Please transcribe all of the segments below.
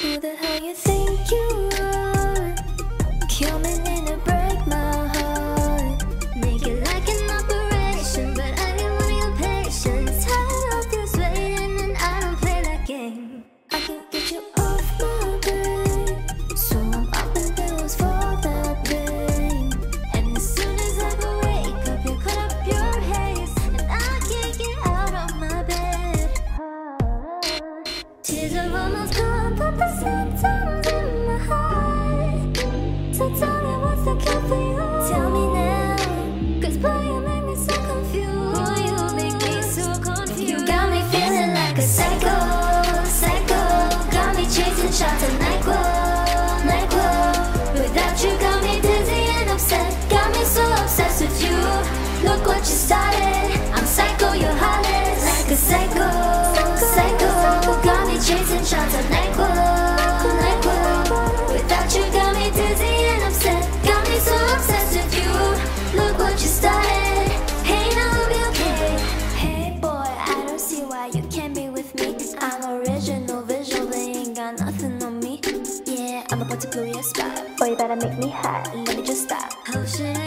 Who the hell you think you are? Break my heart. Make it like an operation But I your patients. Waiting and I don't play that game. I can get you off my brain So I'm up for pain. And as soon as I wake up You cut up your And I can't get out of my bed. Tears almost gone. Sometimes in my heart So tell me what's the cure for you. you can't be with me. I'm original, visual, they ain't got nothing on me. Yeah, I'm about to blow your spot. Boy, you better make me hot. Let me just stop. Oh shit.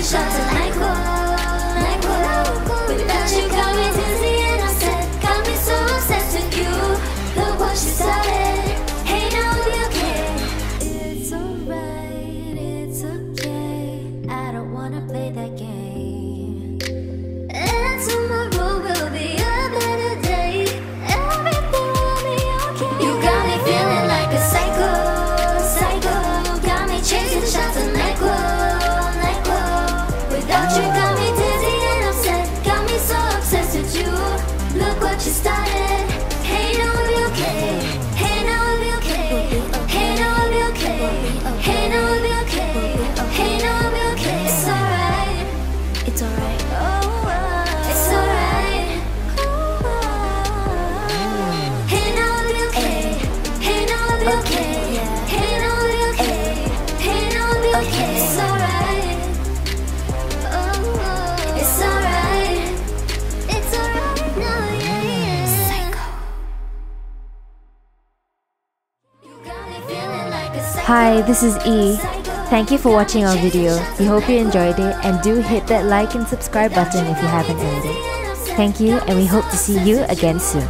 Sao 来 Hi, this is E. Thank you for watching our video. We hope you enjoyed it and do hit that like and subscribe button if you haven't already. Thank you and we hope to see you again soon.